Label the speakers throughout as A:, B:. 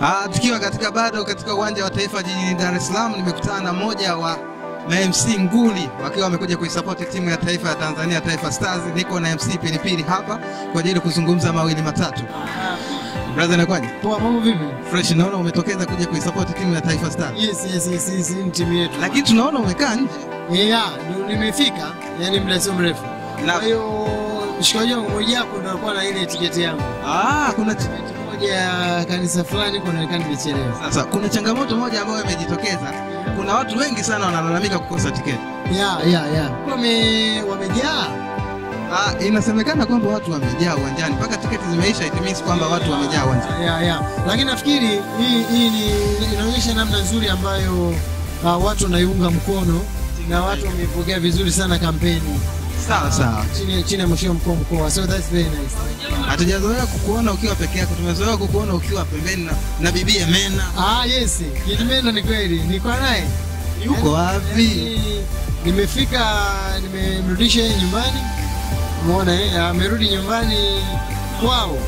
A: Ah, tukiwa katika bado katika uwanja wa taifa jijini Dar es Salaam, nimekutana na mmoja wa na MC nguli wakiwa wamekuja kuisapoti timu ya taifa ya Tanzania Taifa Stars. Niko na MC Pilipili hapa kwa ajili kuzungumza mawili matatu. Brother, nakwaje?
B: Poa, mambo vipi?
A: Fresh, naona umetokeza kuja kuisupport timu ya Taifa Stars,
B: Yes, yes, yes, yes, ni timu yetu.
A: lakini tunaona umekaa nje
B: Yeah, nimefika, yani muda sio mrefu.
A: na
B: Kwa hiyo mshikaji wangu mmoja hapo ndio alikuwa na ile tiketi yangu.
A: ah, kuna
B: Tiketi ya kanisa fulani kunaonekana nimechelewa.
A: sasa kuna changamoto moja ambayo imejitokeza. Kuna watu wengi sana wanalalamika kukosa tiketi.
B: Yeah, yeah, yeah. Wame wamejaa.
A: Ah, inasemekana kwamba watu wamejaa uwanjani mpaka tiketi zimeisha, it means kwamba watu wamejaa uwanjani.
B: Yeah, yeah. Lakini nafikiri hii hii ni inaonyesha namna nzuri ambayo uh, watu wanaiunga mkono na watu wamepokea vizuri sana kampeni
A: Sawa sawa.
B: chini chini ya mheshimiwa mkuu mkoa. So that's very nice.
A: Hatujazoea kukuona ukiwa peke yako, tumezoea kukuona ukiwa pembeni na, na bibi Mena.
B: Ah, yes. Mena ni kweli. Nilikuwa naye.
A: Yuko wapi?
B: Yaani, Nimefika nimemrudisha yeye nyumbani. Umeona eh, amerudi nyumbani kwao.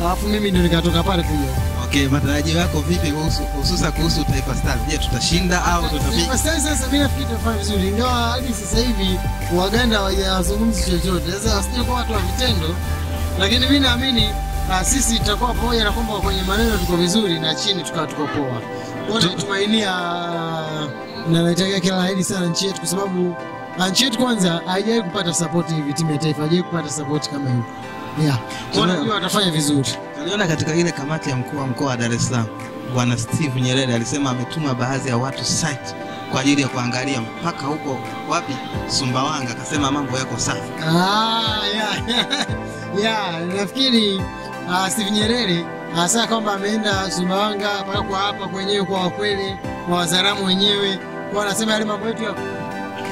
B: Alafu mimi ndio nikatoka pale kuja.
A: Okay, matarajio yako vipi kuhusu hususa kuhusu Taifa Stars? Je, tutashinda au tutapiga?
B: Sasa sasa mimi nafikiri tutafanya vizuri. Ingawa hadi sasa hivi Waganda hawajazungumzi chochote. Sasa wasije kwa watu wa vitendo. Lakini mimi naamini na sisi tutakuwa pamoja na kwamba kwenye maneno tuko vizuri na chini tukawa tuko poa. Kwa hiyo natumainia na naitakia kila la heri sana nchi yetu kwa sababu ah, nchi yetu kwanza haijawahi kupata support hivi, timu ya taifa haijawahi kupata support kama hiyo. Yeah. Kwa hiyo watafanya vizuri.
A: Tuliona katika ile kamati ya mkuu wa mkoa wa Dar es Salaam, Bwana Steve Nyerere alisema ametuma baadhi ya watu site kwa ajili ya kuangalia mpaka huko wapi Sumbawanga, akasema mambo yako safi.
B: Ah, yeah. yeah, nafikiri uh, Steve Nyerere hasa kwamba ameenda Sumbawanga mpaka kwa hapa kwenyewe kwa wakweli kwa wazaramu wenyewe kwa anasema yale mambo yetu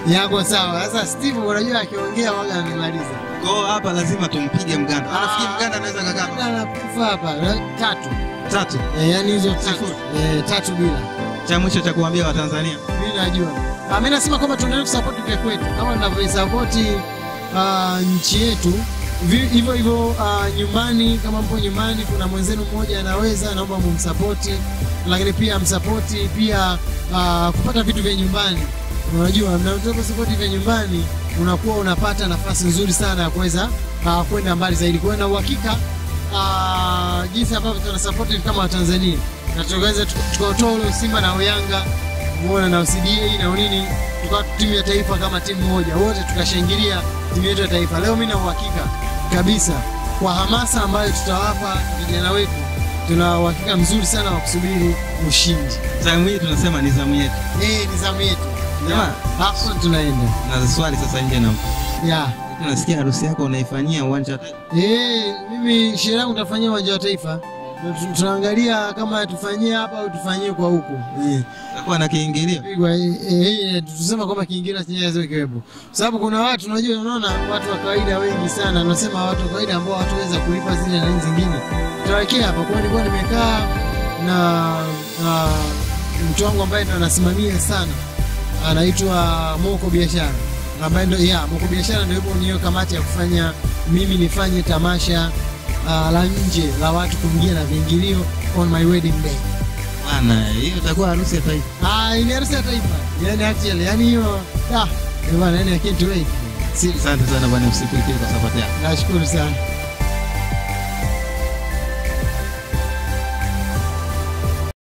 B: yako sawa. Sasa Steve unajua akiongea waga amemaliza.
A: Kwa hapa lazima tumpige Mganda. Anafikiri Mganda anaweza kakaa
B: Anakufa hapa tatu.
A: tatu.
B: Eh, yani hizo tatu. Eh, tatu bila.
A: Cha mwisho cha kuambia Watanzania
B: Mimi najua. Ah, mimi nasema kwamba tuendelee kusupport vya kwetu kama tunavyosupport uh, nchi yetu hivyo hivyo uh, nyumbani kama mpo nyumbani kuna mwenzenu mmoja anaweza naomba mumsapoti lakini pia msapoti pia uh, kupata vitu vya nyumbani unajua sapoti vya nyumbani unakuwa unapata nafasi nzuri sana ya kuweza uh, kwenda mbali zaidi kwa na uhakika uh, jinsi ambavyo tunasapoti kama watanzania na tukaweza tukatoa ule Simba na Uyanga muona na UCDA na nini, tukawa timu ya taifa kama timu moja, wote tukashangilia timu yetu ya taifa. Leo mimi na uhakika kabisa kwa hamasa ambayo tutawapa vijana wetu, tuna uhakika mzuri sana wa kusubiri ushindi.
A: zamu hii tunasema ni zamu yetu.
B: Eh, ni zamu yetu.
A: Jamaa.
B: Hapo tunaenda.
A: Na swali sasa nje na
B: Yeah.
A: Nasikia harusi yako unaifanyia uwanja wa Taifa.
B: Eh, mimi sherehe yangu nitafanyia uwanja wa taifa. Tunaangalia kama tufanyie hapa au tufanyie kwa huko. Eh.
A: Na kiingilio.
B: eh, eh, eh, kwamba kiingilio sio kiwepo, sababu kuna watu unajua, unaona watu wa kawaida wengi sana, nasema watu wa kawaida ambao hawataweza kulipa zile na zingine, tutawekea hapa. Kwa nilikuwa nimekaa na na mtu wangu ambaye ndo anasimamia sana, anaitwa Moko Biashara, ambaye ndio ya Moko Biashara ndio yupo kwenye kamati ya kufanya mimi nifanye tamasha uh, la nje la watu kuingia na viingilio on my wedding day.
A: Bana, hiyo itakuwa harusi ya taifa.
B: Ah, ni harusi ya taifa. Yaani actually, yani hiyo ah, ni bana, yani I can't wait.
A: Asante sana bwana Msipilipili kwa sababu yako.
B: nashukuru sana.